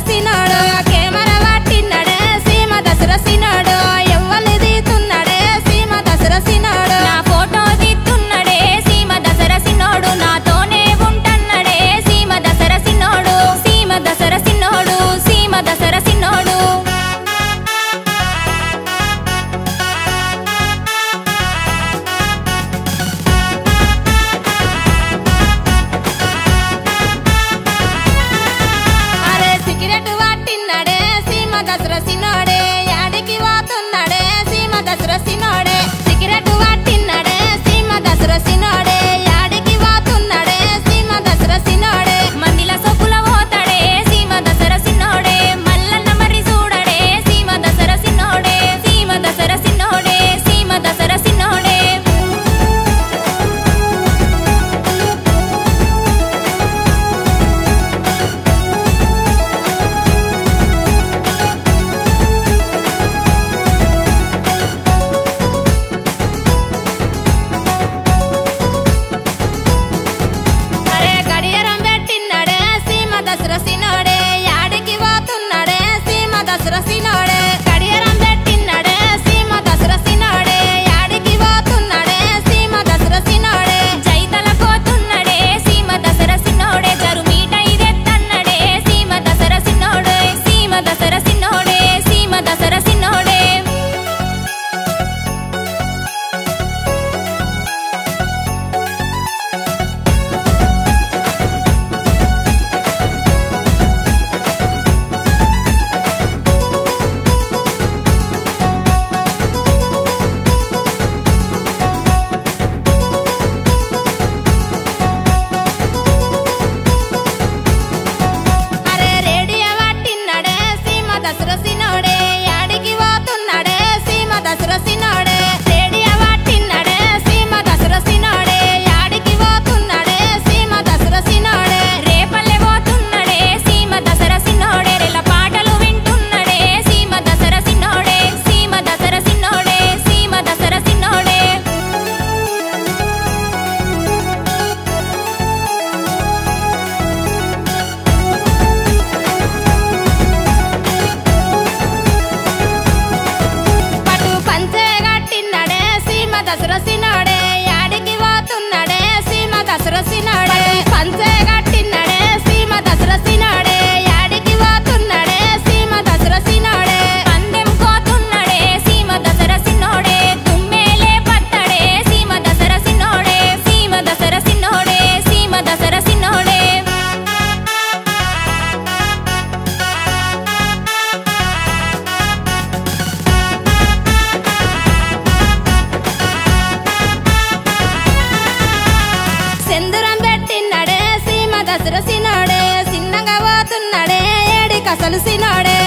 ಮನಸ್ಸಿನೊಳಗೆ ಮ ಕಲಸಿ ನಾಡೆ